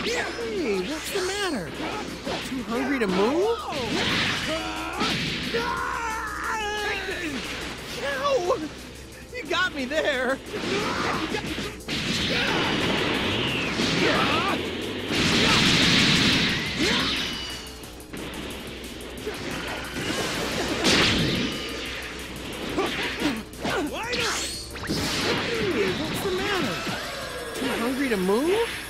what's the matter? Too hungry to move? Ow! You got me there. Hey, what's the matter? Too hungry to move?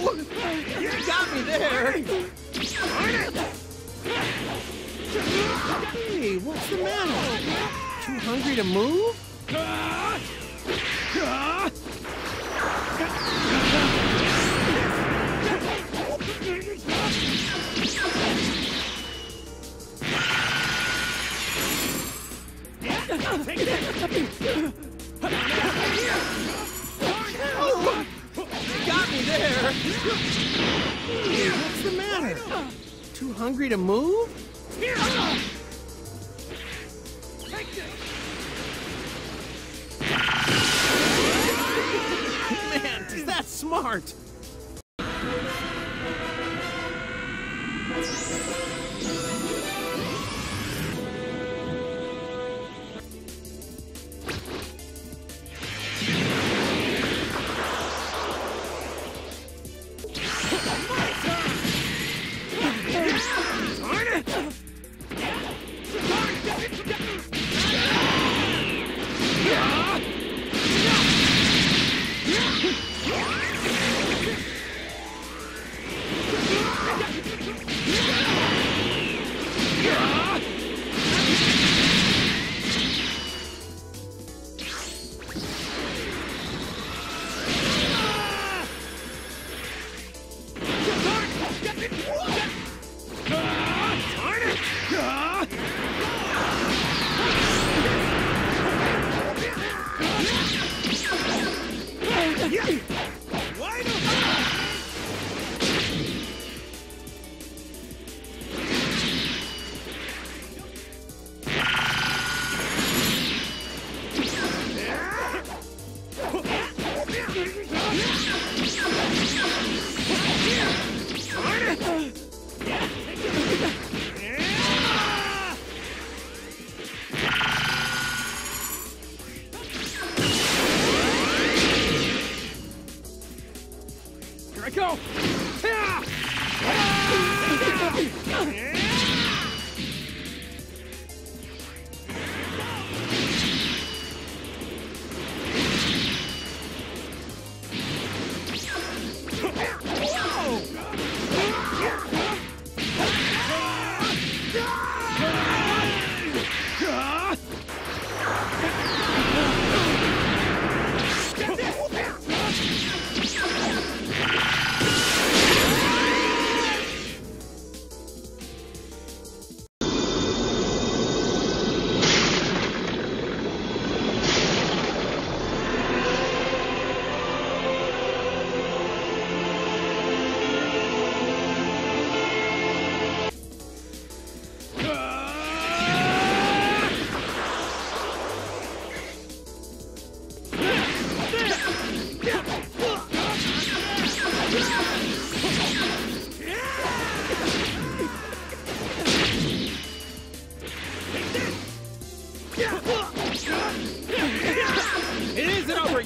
You got me there. Hey, what's the matter? Too hungry to move? Ow! Too hungry to move? Man, is that smart? Here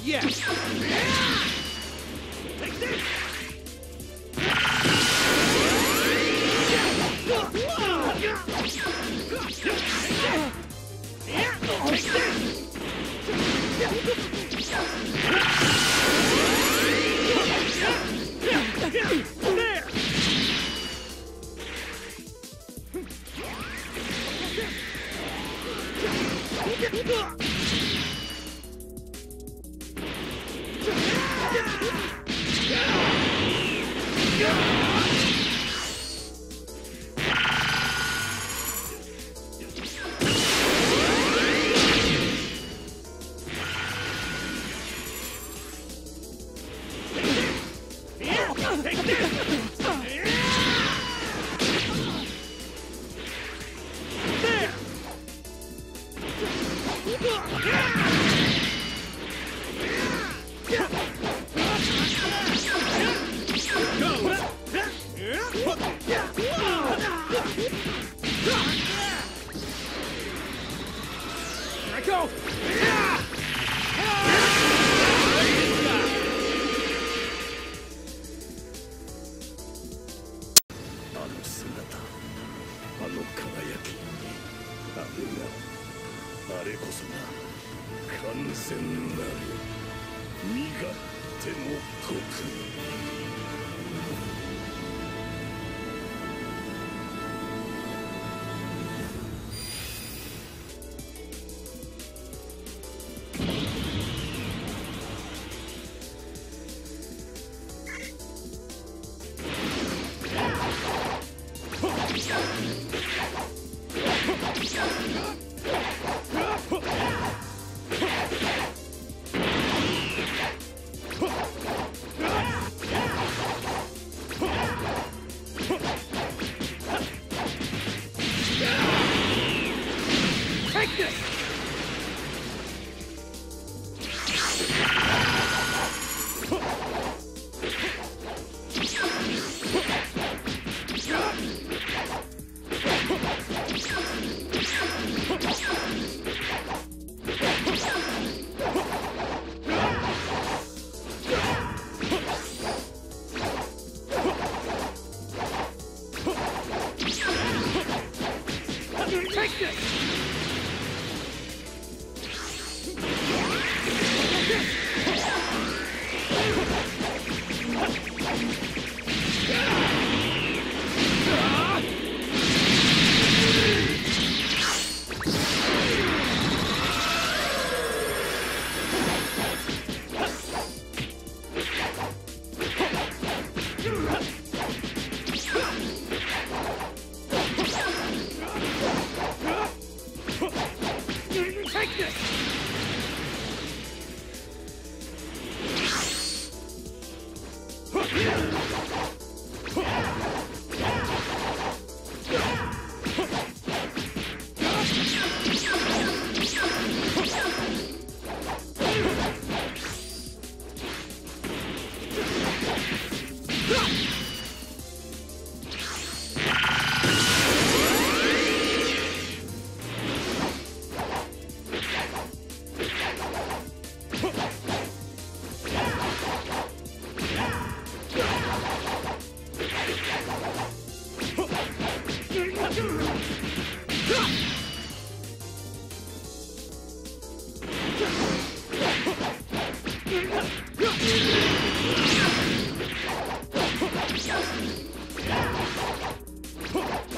yet. れがあれこそが完全なる身勝手の極意」Huh!